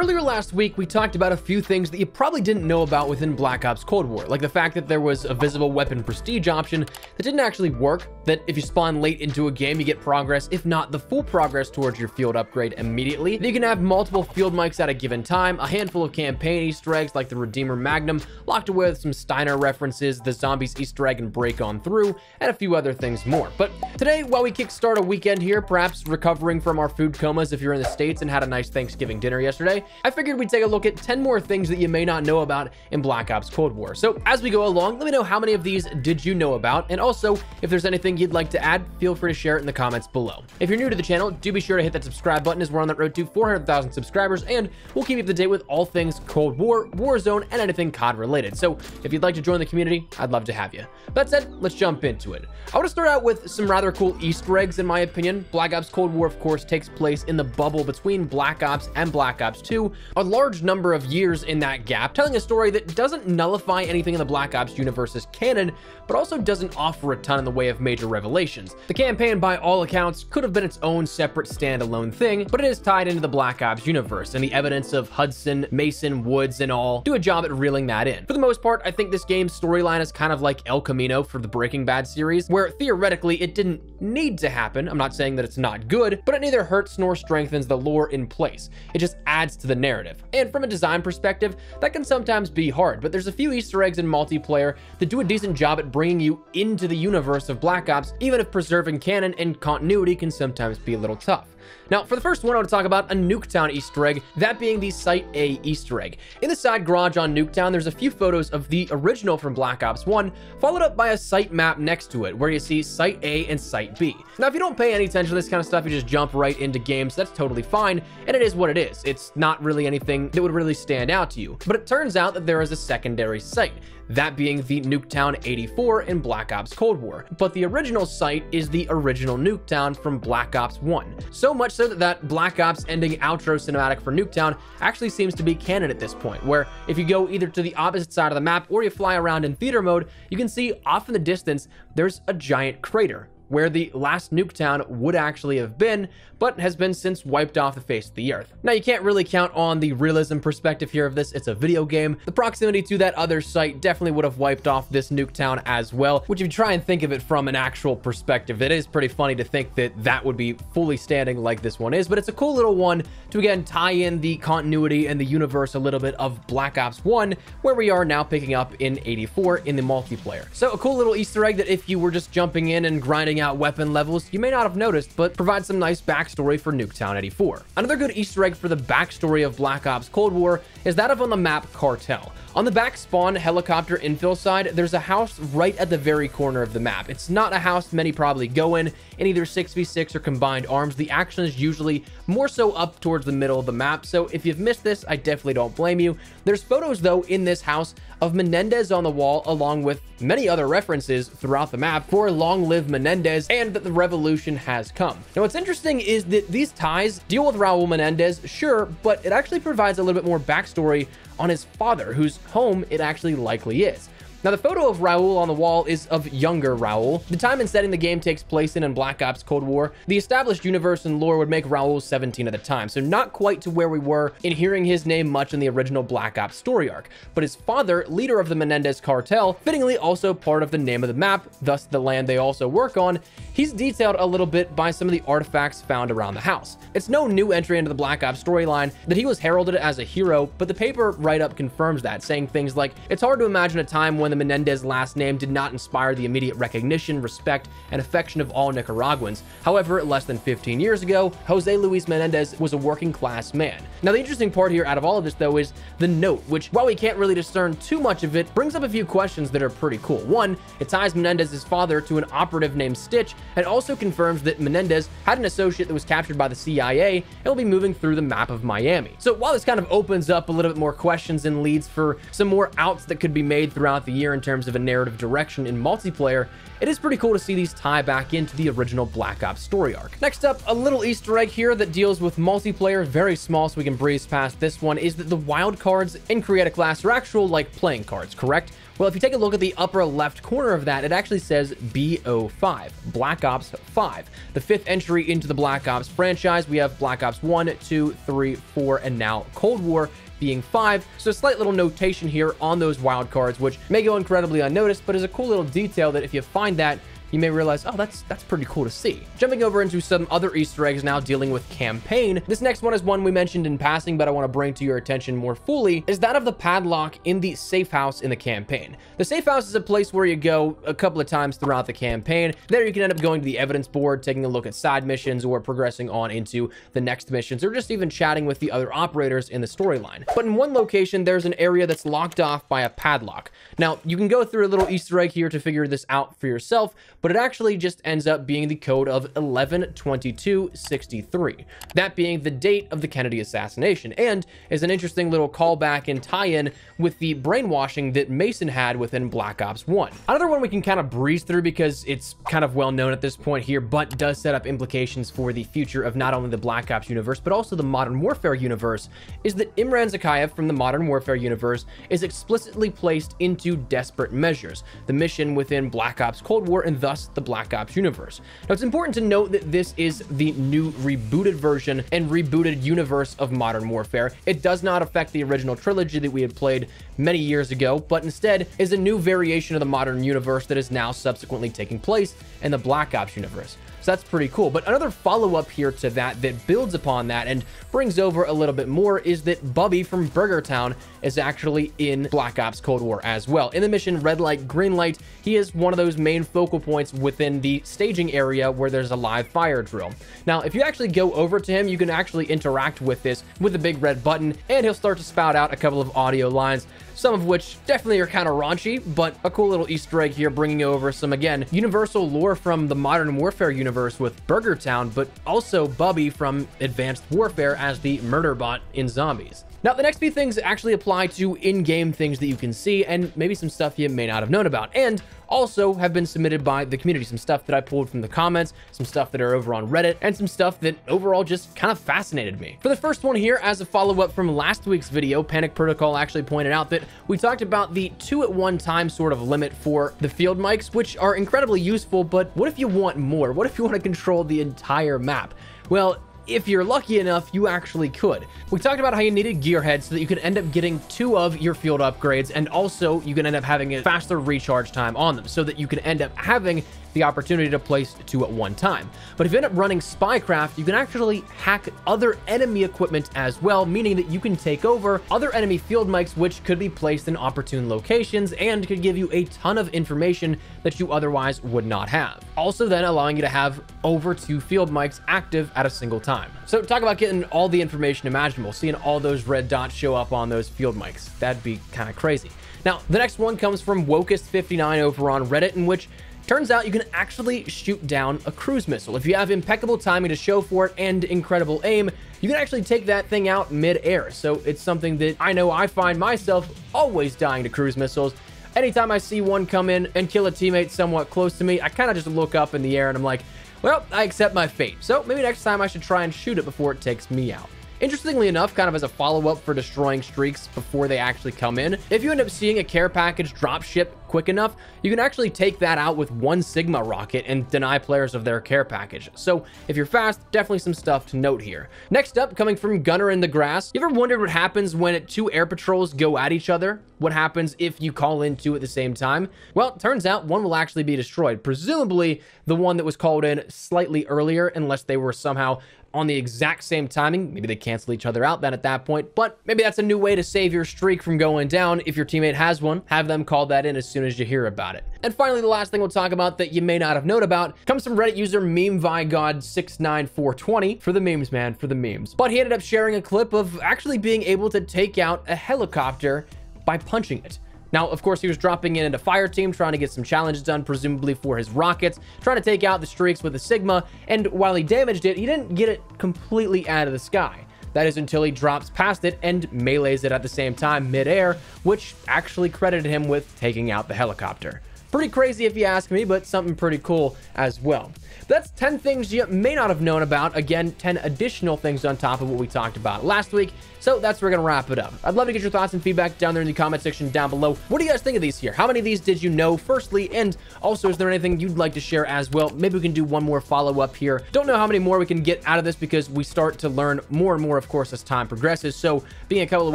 Earlier last week, we talked about a few things that you probably didn't know about within Black Ops Cold War, like the fact that there was a visible weapon prestige option that didn't actually work, that if you spawn late into a game, you get progress, if not the full progress towards your field upgrade immediately, that you can have multiple field mics at a given time, a handful of campaign Easter eggs like the Redeemer Magnum, locked away with some Steiner references, the Zombies Easter egg and Break On Through, and a few other things more. But today, while we kickstart a weekend here, perhaps recovering from our food comas if you're in the States and had a nice Thanksgiving dinner yesterday, I figured we'd take a look at 10 more things that you may not know about in Black Ops Cold War. So as we go along, let me know how many of these did you know about, and also if there's anything you'd like to add, feel free to share it in the comments below. If you're new to the channel, do be sure to hit that subscribe button as we're on that road to 400,000 subscribers, and we'll keep you up to date with all things Cold War, Warzone, and anything COD related. So if you'd like to join the community, I'd love to have you. That said, let's jump into it. I want to start out with some rather cool Easter eggs in my opinion. Black Ops Cold War, of course, takes place in the bubble between Black Ops and Black Ops 2, a large number of years in that gap, telling a story that doesn't nullify anything in the Black Ops universe's canon, but also doesn't offer a ton in the way of major revelations. The campaign, by all accounts, could have been its own separate standalone thing, but it is tied into the Black Ops universe, and the evidence of Hudson, Mason, Woods, and all do a job at reeling that in. For the most part, I think this game's storyline is kind of like El Camino for the Breaking Bad series, where theoretically it didn't need to happen. I'm not saying that it's not good, but it neither hurts nor strengthens the lore in place. It just adds to the narrative. And from a design perspective, that can sometimes be hard, but there's a few Easter eggs in multiplayer that do a decent job at bringing you into the universe of Black Ops, even if preserving canon and continuity can sometimes be a little tough. Now, for the first one, I want to talk about a Nuketown Easter egg, that being the Site A Easter egg. In the side garage on Nuketown, there's a few photos of the original from Black Ops 1, followed up by a site map next to it, where you see Site A and Site B. Now, if you don't pay any attention to this kind of stuff, you just jump right into games, that's totally fine, and it is what it is. It's not really anything that would really stand out to you. But it turns out that there is a secondary site that being the Nuketown 84 in Black Ops Cold War. But the original site is the original Nuketown from Black Ops 1. So much so that that Black Ops ending outro cinematic for Nuketown actually seems to be canon at this point, where if you go either to the opposite side of the map or you fly around in theater mode, you can see off in the distance, there's a giant crater where the last Nuketown would actually have been, but has been since wiped off the face of the earth. Now, you can't really count on the realism perspective here of this. It's a video game. The proximity to that other site definitely would have wiped off this Nuketown as well, which if you try and think of it from an actual perspective, it is pretty funny to think that that would be fully standing like this one is, but it's a cool little one to again tie in the continuity and the universe a little bit of Black Ops 1, where we are now picking up in 84 in the multiplayer. So a cool little Easter egg that if you were just jumping in and grinding out weapon levels, you may not have noticed, but provides some nice backstory for Nuketown 84. Another good Easter egg for the backstory of Black Ops Cold War is that of on the map Cartel. On the back spawn helicopter infill side, there's a house right at the very corner of the map. It's not a house many probably go in, in either 6v6 or combined arms. The action is usually more so up towards the middle of the map, so if you've missed this, I definitely don't blame you. There's photos, though, in this house of Menendez on the wall, along with many other references throughout the map for Long Live Menendez and that the revolution has come. Now, what's interesting is that these ties deal with Raul Menendez, sure, but it actually provides a little bit more backstory on his father, whose home it actually likely is. Now, the photo of Raul on the wall is of younger Raul. The time and setting the game takes place in in Black Ops Cold War, the established universe and lore would make Raul 17 at the time, so not quite to where we were in hearing his name much in the original Black Ops story arc. But his father, leader of the Menendez cartel, fittingly also part of the name of the map, thus the land they also work on, he's detailed a little bit by some of the artifacts found around the house. It's no new entry into the Black Ops storyline that he was heralded as a hero, but the paper write-up confirms that, saying things like, it's hard to imagine a time when the Menendez last name did not inspire the immediate recognition, respect, and affection of all Nicaraguans. However, less than 15 years ago, Jose Luis Menendez was a working class man. Now, the interesting part here out of all of this, though, is the note, which, while we can't really discern too much of it, brings up a few questions that are pretty cool. One, it ties Menendez's father to an operative named Stitch, and also confirms that Menendez had an associate that was captured by the CIA and will be moving through the map of Miami. So while this kind of opens up a little bit more questions and leads for some more outs that could be made throughout the year in terms of a narrative direction in multiplayer, it is pretty cool to see these tie back into the original Black Ops story arc. Next up, a little Easter egg here that deals with multiplayer, very small so we can breeze past this one, is that the wild cards in Create a Class are actual like playing cards, correct? Well, if you take a look at the upper left corner of that, it actually says BO5, Black Ops 5, the fifth entry into the Black Ops franchise. We have Black Ops 1, 2, 3, 4, and now Cold War being five. So a slight little notation here on those wild cards, which may go incredibly unnoticed, but is a cool little detail that if you find that, you may realize, oh, that's that's pretty cool to see. Jumping over into some other Easter eggs now dealing with campaign. This next one is one we mentioned in passing, but I want to bring to your attention more fully, is that of the padlock in the safe house in the campaign. The safe house is a place where you go a couple of times throughout the campaign. There you can end up going to the evidence board, taking a look at side missions, or progressing on into the next missions, or just even chatting with the other operators in the storyline. But in one location, there's an area that's locked off by a padlock. Now, you can go through a little Easter egg here to figure this out for yourself, but it actually just ends up being the code of 112263, that being the date of the Kennedy assassination, and is an interesting little callback and tie-in with the brainwashing that Mason had within Black Ops 1. Another one we can kind of breeze through because it's kind of well known at this point here, but does set up implications for the future of not only the Black Ops universe, but also the Modern Warfare universe, is that Imran Zakhaev from the Modern Warfare universe is explicitly placed into Desperate Measures, the mission within Black Ops Cold War and thus the Black Ops universe. Now, it's important to note that this is the new rebooted version and rebooted universe of Modern Warfare. It does not affect the original trilogy that we had played many years ago, but instead is a new variation of the modern universe that is now subsequently taking place in the Black Ops universe. That's pretty cool. But another follow-up here to that that builds upon that and brings over a little bit more is that Bubby from Burger Town is actually in Black Ops Cold War as well. In the mission Red Light, Green Light, he is one of those main focal points within the staging area where there's a live fire drill. Now, if you actually go over to him, you can actually interact with this with the big red button, and he'll start to spout out a couple of audio lines some of which definitely are kind of raunchy, but a cool little Easter egg here bringing over some, again, universal lore from the Modern Warfare universe with Burger Town, but also Bubby from Advanced Warfare as the murder bot in Zombies. Now, the next few things actually apply to in-game things that you can see and maybe some stuff you may not have known about. And also have been submitted by the community. Some stuff that I pulled from the comments, some stuff that are over on Reddit, and some stuff that overall just kind of fascinated me. For the first one here, as a follow-up from last week's video, Panic Protocol actually pointed out that we talked about the two at one time sort of limit for the field mics, which are incredibly useful, but what if you want more? What if you want to control the entire map? Well, if you're lucky enough, you actually could. We talked about how you needed gearheads so that you could end up getting two of your field upgrades, and also you can end up having a faster recharge time on them so that you can end up having the opportunity to place two at one time. But if you end up running Spycraft, you can actually hack other enemy equipment as well, meaning that you can take over other enemy field mics which could be placed in opportune locations and could give you a ton of information that you otherwise would not have. Also then allowing you to have over two field mics active at a single time. So talk about getting all the information imaginable, seeing all those red dots show up on those field mics. That'd be kind of crazy. Now, the next one comes from Wokest59 over on Reddit, in which Turns out you can actually shoot down a cruise missile. If you have impeccable timing to show for it and incredible aim, you can actually take that thing out mid-air. So it's something that I know I find myself always dying to cruise missiles. Anytime I see one come in and kill a teammate somewhat close to me, I kind of just look up in the air and I'm like, well, I accept my fate. So maybe next time I should try and shoot it before it takes me out. Interestingly enough, kind of as a follow-up for destroying streaks before they actually come in, if you end up seeing a care package drop ship quick enough, you can actually take that out with one Cigma rocket and deny players of their care package. So if you're fast, definitely some stuff to note here. Next up, coming from Gunner in the Grass, you ever wondered what happens when two air patrols go at each other? What happens if you call in two at the same time? Well, turns out one will actually be destroyed, presumably the one that was called in slightly earlier, unless they were somehow on the exact same timing. Maybe they cancel each other out then at that point, but maybe that's a new way to save your streak from going down. If your teammate has one, have them call that in as soon as you hear about it. And finally, the last thing we'll talk about that you may not have known about comes from Reddit user MemeVigod69420 for the memes, man, for the memes. But he ended up sharing a clip of actually being able to take out a helicopter by punching it. Now, of course, he was dropping in into fire team, trying to get some challenges done, presumably for his rockets, trying to take out the streaks with the Cigma, and while he damaged it, he didn't get it completely out of the sky. That is until he drops past it and melees it at the same time midair, which actually credited him with taking out the helicopter. Pretty crazy if you ask me, but something pretty cool as well. That's 10 things you may not have known about. Again, 10 additional things on top of what we talked about last week. So that's where we're going to wrap it up. I'd love to get your thoughts and feedback down there in the comment section down below. What do you guys think of these here? How many of these did you know, firstly? And also, is there anything you'd like to share as well? Maybe we can do one more follow-up here. Don't know how many more we can get out of this because we start to learn more and more, of course, as time progresses. So being a couple of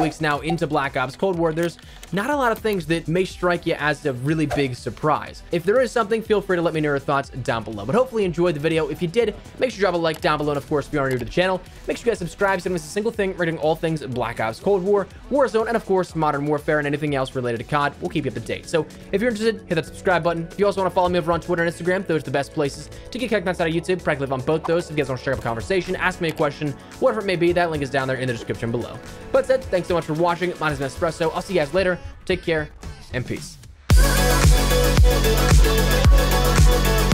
weeks now into Black Ops Cold War, there's not a lot of things that may strike you as a really big surprise. If there is something, feel free to let me know your thoughts down below. But hopefully you enjoyed the video. If you did, make sure you drop a like down below. And of course, if you are new to the channel, make sure you guys subscribe so you don't miss a single thing regarding all things Black Ops Cold War, Warzone, and of course, Modern Warfare and anything else related to COD. We'll keep you up to date. So if you're interested, hit that subscribe button. If you also want to follow me over on Twitter and Instagram, those are the best places to get connected outside of YouTube. Practically live on both those. If you guys want to strike up a conversation, ask me a question, whatever it may be, that link is down there in the description below. But said, thanks so much for watching. My name is Espresso. I'll see you guys later. Take care and peace. Música